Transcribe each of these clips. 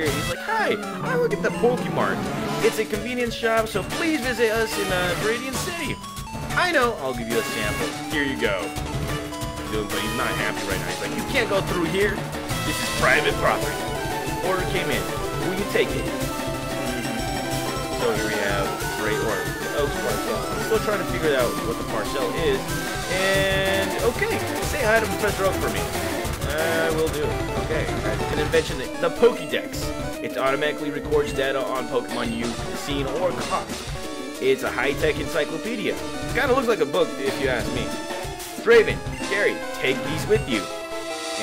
He's like, hi, I work at the Pokemart. It's a convenience shop, so please visit us in uh, Viridian City. I know, I'll give you a sample. Here you go. He's not happy right now. He's like, you can't go through here. This is private property. Order came in. Will you take it? So here we have Great or Oaks Parcel. I'm still trying to figure out what the parcel is. And okay, say hi to Professor Oak for me. Uh, I will do. Okay, that's an invention, the Pokédex. It automatically records data on Pokemon you've seen or caught. It's a high-tech encyclopedia. It kind of looks like a book, if you ask me. Draven, Gary, take these with you.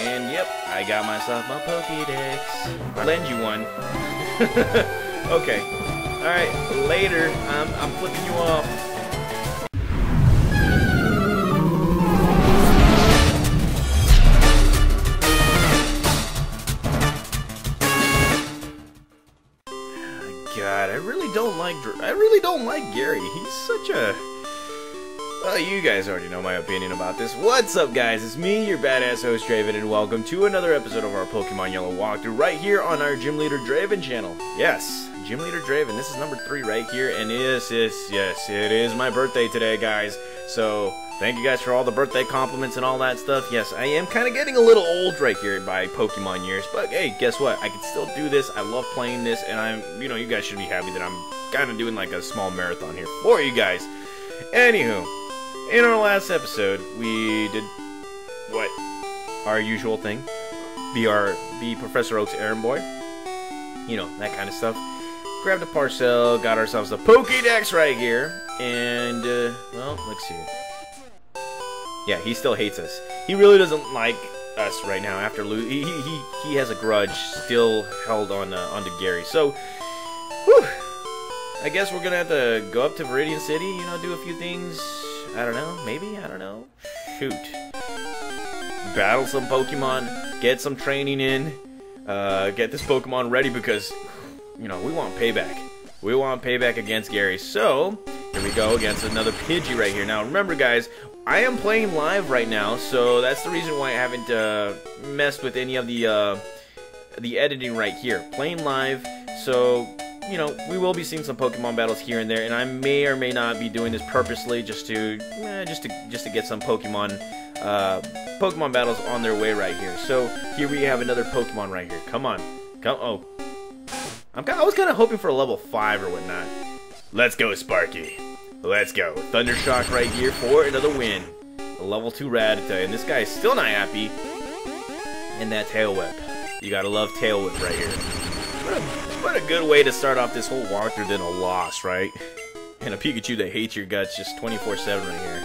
And yep, I got myself my Pokédex. I'll lend you one. okay. Alright, later. I'm, I'm flipping you off. Oh don't like Gary. He's such a. Well, you guys already know my opinion about this. What's up, guys? It's me, your badass host, Draven, and welcome to another episode of our Pokemon Yellow walkthrough right here on our Gym Leader Draven channel. Yes, Gym Leader Draven. This is number three right here, and yes, yes, yes, it is my birthday today, guys. So Thank you guys for all the birthday compliments and all that stuff. Yes, I am kind of getting a little old right here by Pokemon years, but hey, guess what? I can still do this. I love playing this, and I'm, you know, you guys should be happy that I'm kind of doing like a small marathon here for you guys. Anywho, in our last episode, we did what? Our usual thing. Be our, be Professor Oak's errand boy. You know, that kind of stuff. Grabbed a parcel, got ourselves a Pokédex right here, and, uh, well, let's see. Yeah, he still hates us. He really doesn't like us right now after lose. He, he, he has a grudge still held on uh, onto Gary. So, whew, I guess we're gonna have to go up to Viridian City. You know, do a few things. I don't know. Maybe I don't know. Shoot. Battle some Pokemon. Get some training in. Uh, get this Pokemon ready because, you know, we want payback. We want payback against Gary. So, here we go against another Pidgey right here. Now, remember, guys, I am playing live right now, so that's the reason why I haven't uh, messed with any of the uh, the editing right here. Playing live, so you know we will be seeing some Pokemon battles here and there, and I may or may not be doing this purposely just to eh, just to just to get some Pokemon uh, Pokemon battles on their way right here. So here we have another Pokemon right here. Come on, come oh. I'm I was kind of hoping for a level five or whatnot. Let's go, Sparky. Let's go. Thundershock right here for another win. A level 2 Rattata, and this guy is still not happy. And that Tail Whip. You gotta love Tail Whip right here. What a, good way to start off this whole walkthrough than a loss, right? And a Pikachu that hates your guts just 24-7 right here.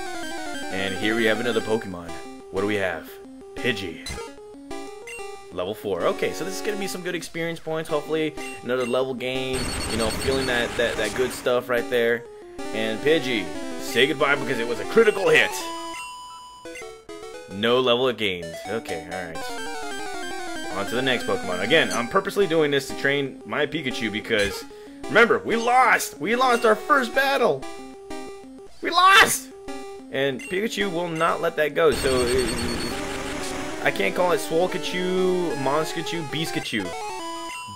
And here we have another Pokemon. What do we have? Pidgey. Level 4. Okay, so this is going to be some good experience points. Hopefully, another level gain. You know, feeling that, that, that good stuff right there. And Pidgey, say goodbye because it was a critical hit. No level gained. Okay, alright. On to the next Pokemon. Again, I'm purposely doing this to train my Pikachu because, remember, we lost! We lost our first battle! We lost! And Pikachu will not let that go, so I can't call it Swolkachu, Monskachu, Beaskachu.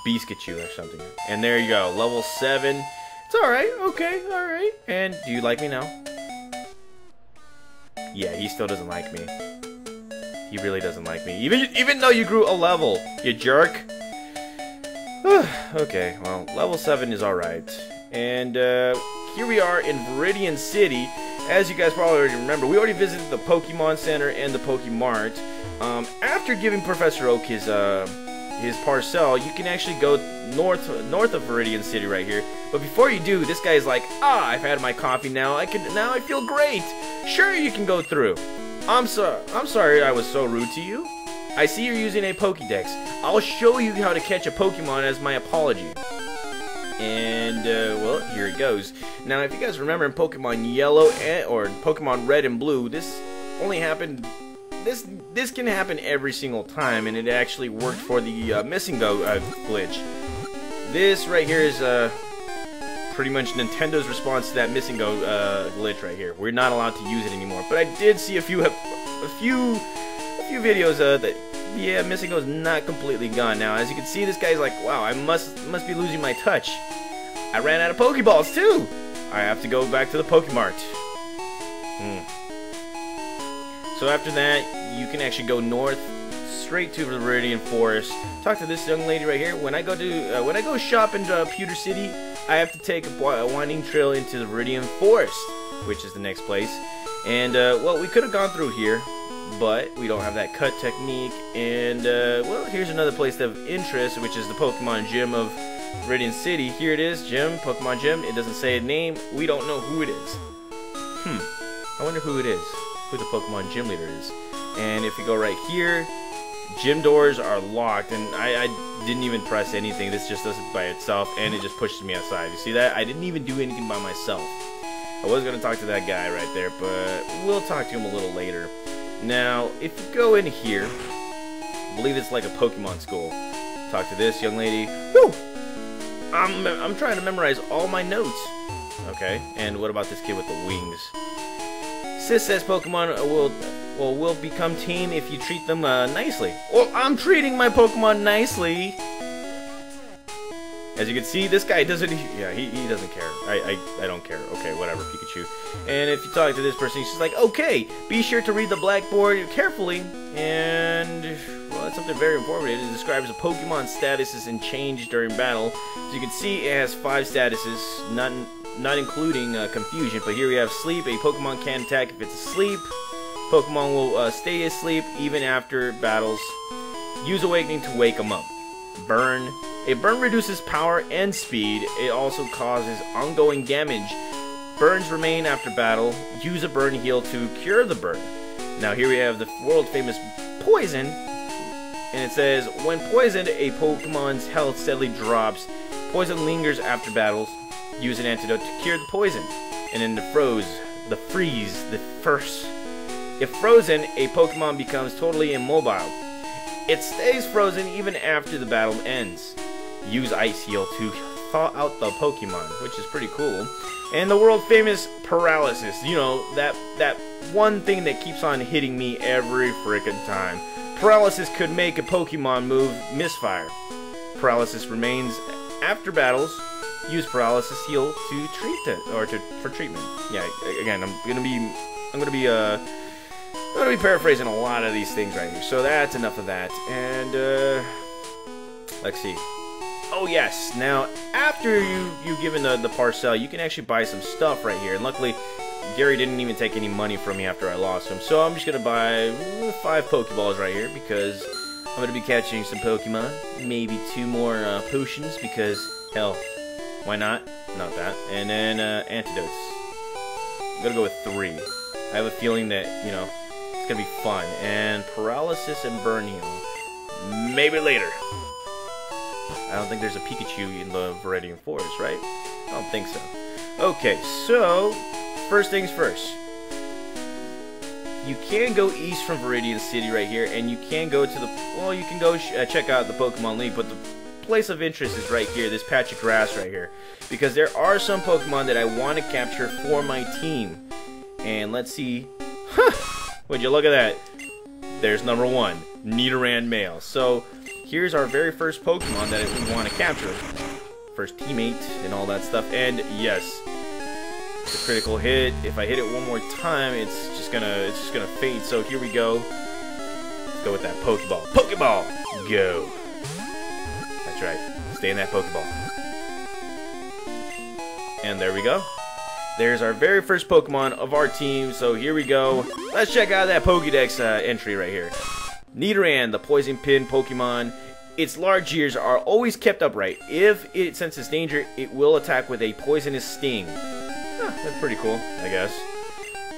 Beaskachu or something. And there you go, level 7. It's alright, okay, alright. And do you like me now? Yeah, he still doesn't like me. He really doesn't like me. Even even though you grew a level, you jerk. okay, well, level 7 is alright. And uh, here we are in Viridian City. As you guys probably already remember, we already visited the Pokemon Center and the Pokemart. Um, after giving Professor Oak his uh, his parcel, you can actually go north north of Viridian City right here. But before you do, this guy's like, ah, I've had my coffee now. I can now I feel great. Sure, you can go through. I'm sorry. I'm sorry I was so rude to you. I see you're using a Pokédex. I'll show you how to catch a Pokemon as my apology. And, uh, well, here it goes. Now, if you guys remember in Pokemon Yellow and, or Pokemon Red and Blue, this only happened this this can happen every single time, and it actually worked for the uh, MissingNo uh, glitch. This right here is uh, pretty much Nintendo's response to that MissingNo uh, glitch right here. We're not allowed to use it anymore. But I did see a few a few a few videos uh, that yeah, MissingNo is not completely gone. Now, as you can see, this guy's like, wow, I must must be losing my touch. I ran out of Pokeballs, too! I have to go back to the Pokemart. Hmm. So after that, you can actually go north, straight to the Viridian Forest. Talk to this young lady right here. When I go to uh, when I go shop in uh, Pewter City, I have to take a, a winding trail into the Viridian Forest, which is the next place. And uh, well, we could have gone through here, but we don't have that cut technique. And, uh, well, here's another place of interest, which is the Pokemon Gym of Viridian City. Here it is, Gym, Pokemon Gym. It doesn't say a name. We don't know who it is. Hmm. I wonder who it is, who the Pokemon Gym leader is. And if we go right here, gym doors are locked, and I, I didn't even press anything. This just does it by itself, and it just pushes me outside. You see that? I didn't even do anything by myself. I was going to talk to that guy right there, but we'll talk to him a little later. Now, if you go in here, I believe it's like a Pokemon school. Talk to this young lady. Woo! I'm, I'm trying to memorize all my notes. Okay, and what about this kid with the wings? Sis says Pokemon will well will become tame if you treat them uh, nicely. Well, I'm treating my Pokemon nicely. As you can see, this guy doesn't, yeah, he, he doesn't care. I, I, I don't care. Okay, whatever, Pikachu. And if you talk to this person, he's just like, okay, be sure to read the blackboard carefully. And, well, that's something very informative. It describes a Pokemon statuses and change during battle. As you can see, it has five statuses, not, not including uh, confusion. But here we have sleep. A Pokemon can attack if it's asleep. Pokemon will uh, stay asleep even after battles. Use Awakening to wake them up. Burn a burn reduces power and speed. It also causes ongoing damage. Burns remain after battle. Use a burn heal to cure the burn. Now here we have the world famous poison. And it says, when poisoned, a Pokemon's health steadily drops. Poison lingers after battles. Use an antidote to cure the poison. And then the froze, the freeze, the first. If frozen, a Pokemon becomes totally immobile. It stays frozen even after the battle ends use Ice Heal to thaw out the Pokemon, which is pretty cool. And the world famous Paralysis, you know, that, that one thing that keeps on hitting me every freaking time. Paralysis could make a Pokemon move Misfire. Paralysis remains after battles. Use Paralysis Heal to treat it, or to for treatment. Yeah, again, I'm gonna be, I'm gonna be, uh, I'm gonna be paraphrasing a lot of these things right here. So that's enough of that. And, uh, let's see. Oh yes, now after you, you've given the, the parcel, you can actually buy some stuff right here. And luckily, Gary didn't even take any money from me after I lost him. So I'm just to buy five Pokeballs right here because I'm to be catching some Pokemon. Maybe two more uh, potions because, hell, why not? Not that. And then uh, antidotes. I'm to go with three. I have a feeling that, you know, it's to be fun. And paralysis and burn heal. Maybe later. I don't think there's a Pikachu in the Viridian Forest, right? I don't think so. Okay, so, first things first. You can go east from Viridian City right here, and you can go to the, well, you can go uh, check out the Pokemon League, but the place of interest is right here, this patch of grass right here. Because there are some Pokemon that I want to capture for my team. And let's see. Huh! Would you look at that? There's number one, Nidoran male. So, here's our very first Pokemon that we want to capture. First teammate and all that stuff. And yes, a critical hit. If I hit it one more time, it's just gonna it's just gonna fade. So here we go. Let's go with that Pokeball. Pokeball! Go! That's right. Stay in that Pokeball. And there we go. There's our very first Pokemon of our team, so here we go. Let's check out that Pokédex uh, entry right here. Nidoran, the poison pin Pokemon. Its large ears are always kept upright. If it senses danger, it will attack with a poisonous sting. Huh, that's pretty cool, I guess.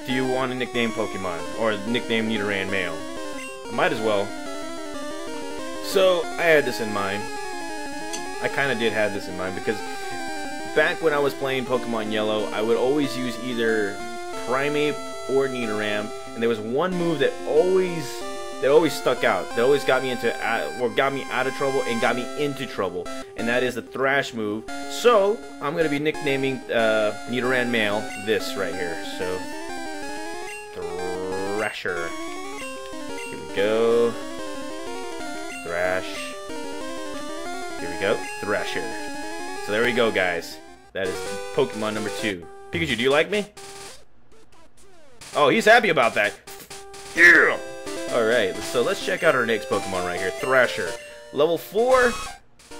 Do you want to nickname Pokemon? Or nickname Nidoran male? Might as well. So, I had this in mind. I kind of did have this in mind because back when I was playing Pokemon Yellow, I would always use either Primeape or Nidoran, and there was one move that always that always stuck out. That always got me into uh, or got me out of trouble and got me into trouble, and that is the Thrash move. So I'm gonna be nicknaming uh, Nidoran Male this right here. So Thrasher. Here we go. Thrash. Here we go. Thrasher. So there we go, guys. That is Pokemon number two. Pikachu, do you like me? Oh, he's happy about that. Yeah! Alright, so let's check out our next Pokemon right here. Thrasher. Level 4,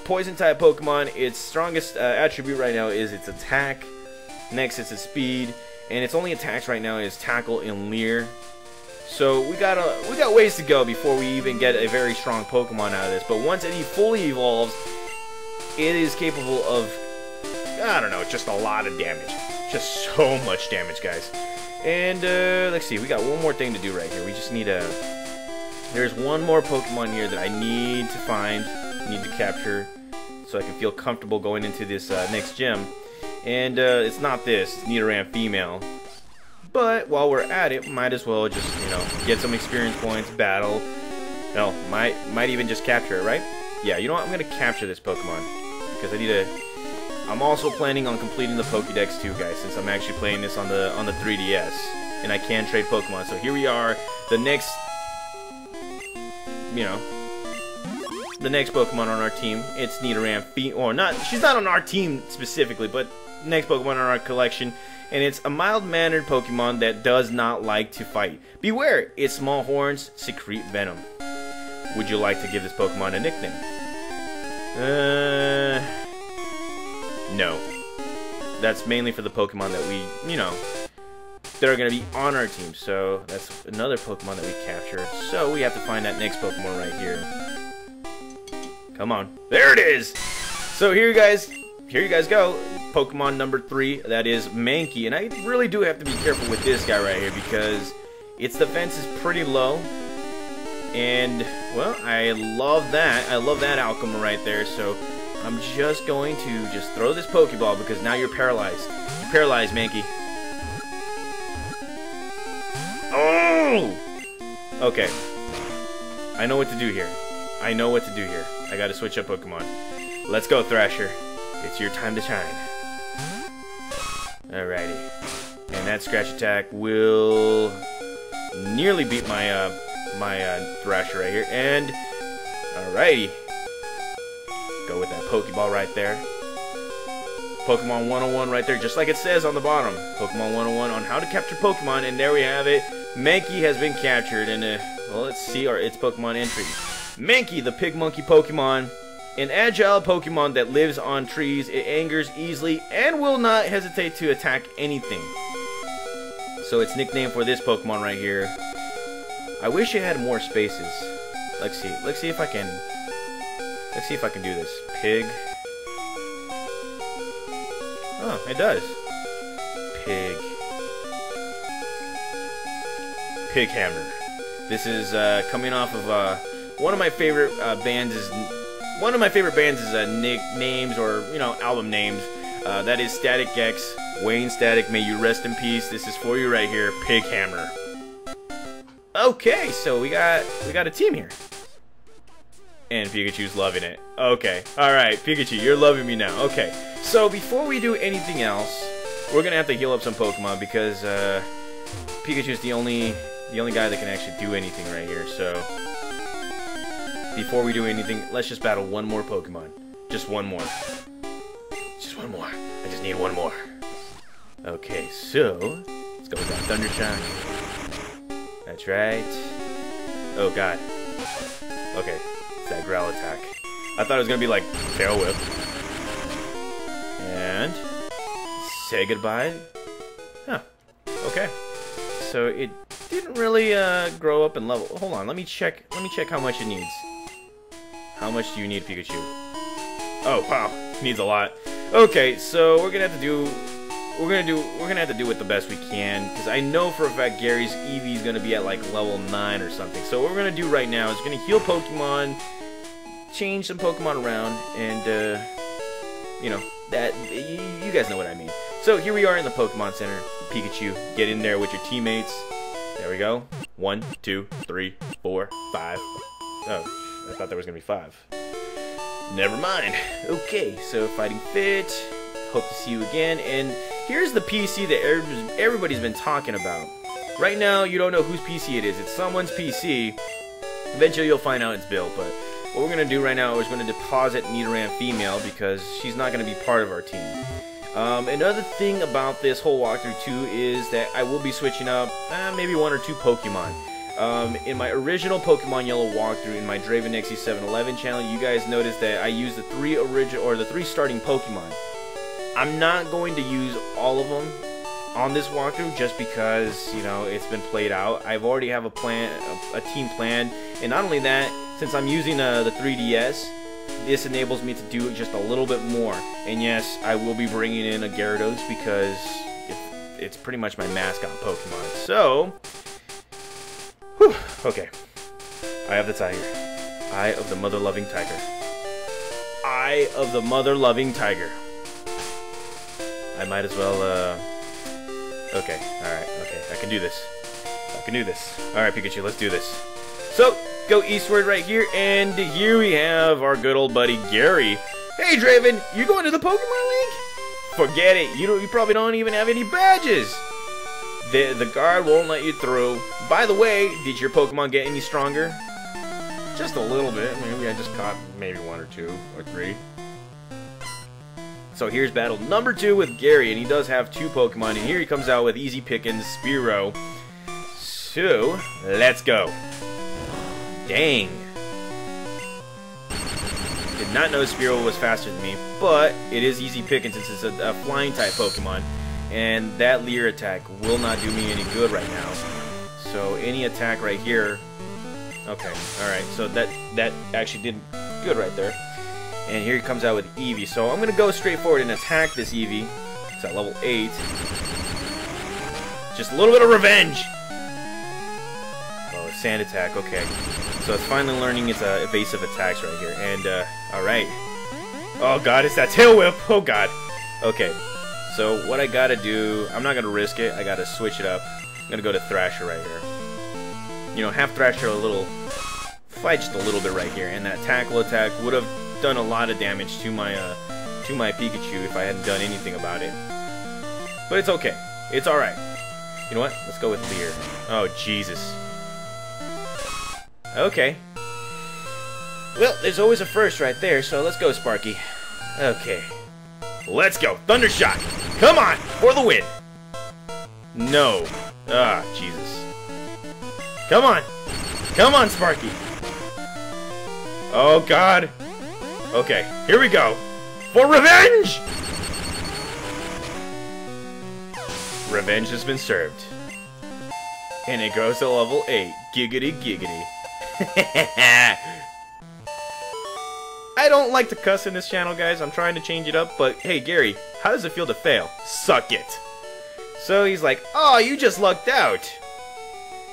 Poison-type Pokemon. Its strongest uh, attribute right now is its attack. Next, it's its speed. And its only attacks right now is Tackle and Leer. So we got a, we got ways to go before we even get a very strong Pokemon out of this. But once it fully evolves, it is capable of, I don't know, just a lot of damage. Just so much damage, guys. And uh, let's see, we got one more thing to do right here. We just need a. There's one more Pokemon here that I need to find, need to capture, so I can feel comfortable going into this uh, next gym. And uh, it's not this, it's Nidoran female. But while we're at it, might as well just, you know, get some experience points, battle. No, might might even just capture it, right? Yeah, you know what? I'm gonna capture this Pokemon because I need to. I'm also planning on completing the Pokédex too, guys, since I'm actually playing this on the on the 3DS, and I can trade Pokemon. So here we are, the next, you know, the next Pokemon on our team. It's Nidoran, or not? She's not on our team specifically, but next Pokemon on our collection and it's a mild-mannered Pokemon that does not like to fight. Beware, its small horns secrete venom. Would you like to give this Pokemon a nickname? Uh, no. That's mainly for the Pokemon that we, you know, that are going to be on our team. So that's another Pokemon that we capture. So we have to find that next Pokemon right here. Come on. There it is! So here, you guys, here you guys go. Pokemon number three, that is Mankey. And I really do have to be careful with this guy right here because its defense is pretty low. And, well, I love that. I love that outcome right there. So I'm just going to just throw this Pokeball because now you're paralyzed. You're paralyzed, Mankey. Oh! Okay. I know what to do here. I know what to do here. I gotta switch up Pokemon. Let's go, Thrasher. It's your time to shine. Alrighty. And that scratch attack will nearly beat my uh, my uh, Thrasher right here. And alrighty. Go with that Pokeball right there. Pokemon 101 right there, just like it says on the bottom. Pokemon 101 on how to capture Pokemon, and there we have it. Mankey has been captured, and uh, well, let's see our its Pokemon entry. Mankey, the pig monkey Pokemon, an agile Pokemon that lives on trees, it angers easily and will not hesitate to attack anything. So its nickname for this Pokemon right here. I wish it had more spaces. Let's see. Let's see if I can. Let's see if I can do this. Pig. Oh, it does. Pig. Pig Hammer. This is uh, coming off of uh, one of my favorite uh, bands is one of my favorite bands is uh, nick names or you know album names. Uh, that is Static X, Wayne Static. May you rest in peace. This is for you right here, Pig Hammer. Okay, so we got we got a team here, and Pikachu's loving it. Okay, all right, Pikachu, you're loving me now. Okay, so before we do anything else, we're gonna have to heal up some Pokemon because uh, Pikachu's the only the only guy that can actually do anything right here. So before we do anything, let's just battle one more Pokemon. Just one more. Just one more. I just need one more. Okay, so let's go with that Thunder. That's right. Oh god. Okay, it's that growl attack. I thought it was gonna be like Tail Whip. And say goodbye. Huh. Okay. So it didn't really uh, grow up and level. Hold on, let me check. Let me check how much it needs. How much do you need, Pikachu? Oh, wow. Needs a lot. Okay, so we're gonna have to do... We're gonna do. We're gonna have to do it the best we can, because I know for a fact Gary's Eevee is gonna be at like level nine or something. So what we're gonna do right now is gonna heal Pokemon, change some Pokemon around, and uh, you know that you, you guys know what I mean. So here we are in the Pokemon Center. Pikachu, get in there with your teammates. There we go. One, two, three, four, five. Oh, I thought there was to be five. Never mind. Okay, so Fighting Fit. Hope to see you again. And here's the PC that everybody's been talking about. Right now, you don't know whose PC it is. It's someone's PC. Eventually, you'll find out it's Bill. but what we're to do right now is we're to deposit Nidoran female because she's not to be part of our team. Um, another thing about this whole walkthrough too is that I will be switching up eh, maybe one or two Pokemon. Um, in my original Pokemon Yellow walkthrough in my Draven Xz711 channel, you guys noticed that I used the three original or the three starting Pokemon. I'm not going to use all of them on this walkthrough just because you know it's been played out. I've already have a plan, a, a team plan, and not only that, since I'm using uh, the 3DS, this enables me to do just a little bit more. And yes, I will be bringing in a Gyarados because it's pretty much my mascot Pokemon. So, whew, okay, I have the tiger. Eye of the mother-loving tiger. Eye of the mother-loving tiger. I might as well, uh... Okay, alright, okay, I can do this. I can do this. Alright, Pikachu, let's do this. So, go eastward right here, and here we have our good old buddy Gary. Hey, Draven, you going to the Pokemon League? Forget it, you, don't, you probably don't even have any badges. The, the guard won't let you through. By the way, did your Pokemon get any stronger? Just a little bit. Maybe I just caught maybe one or two or three. So here's battle number two with Gary, and he does have two Pokemon, and here he comes out with Easy Pickens Spearow. So, let's go. Dang. Did not know Spearow was faster than me, but it is Easy Pickens since it's a, a flying type Pokemon, and that Leer attack will not do me any good right now. So any attack right here, okay, alright, so that, that actually did good right there. And here he comes out with Eevee. So I'm going to go straight forward and attack this Eevee. It's at level 8. Just a little bit of revenge! Oh, sand attack, okay. So it's finally learning its uh, evasive attacks right here. And, uh, alright. Oh god, it's that tail whip! Oh god. Okay. So what I gotta do, I'm not gonna risk it, I gotta switch it up. I'm gonna go to Thrasher right here. You know, have Thrasher a little, fight just a little bit right here, and that tackle attack would have done a lot of damage to my uh, to my Pikachu if I hadn't done anything about it. But it's okay. It's alright. You know what? Let's go with Leer. Oh, Jesus. Okay. Well, there's always a first right there, so let's go, Sparky. Okay. Let's go. Thundershock! Come on! For the win! No. Ah, Jesus. Come on! Come on, Sparky! Oh, God! Okay, here we go. For revenge! Revenge has been served. And it goes to level 8. Giggity giggity. I don't like to cuss in this channel, guys. I'm trying to change it up, but hey, Gary, how does it feel to fail? Suck it. So he's like, oh, you just lucked out.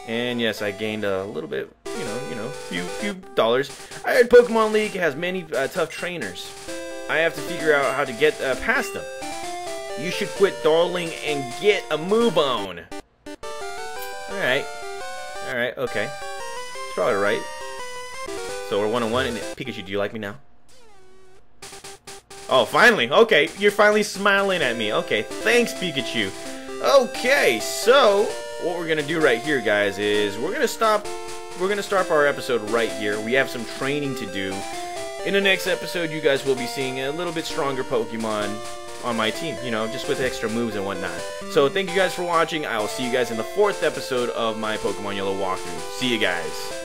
And yes, I gained a little bit, you know, you know, few few dollars. I heard Pokemon League has many uh, tough trainers. I have to figure out how to get uh, past them. You should quit darling and get a move on. Alright. Alright, okay. It's probably right. So we're one on one, and Pikachu, do you like me now? Oh, finally! Okay, you're finally smiling at me. Okay, thanks, Pikachu. Okay, so what we're gonna do right here, guys, is we're gonna stop. We're gonna start our episode right here. We have some training to do. In the next episode, you guys will be seeing a little bit stronger Pokemon on my team, you know, just with extra moves and whatnot. So thank you guys for watching. I will see you guys in the fourth episode of my Pokemon Yellow walkthrough. See you guys.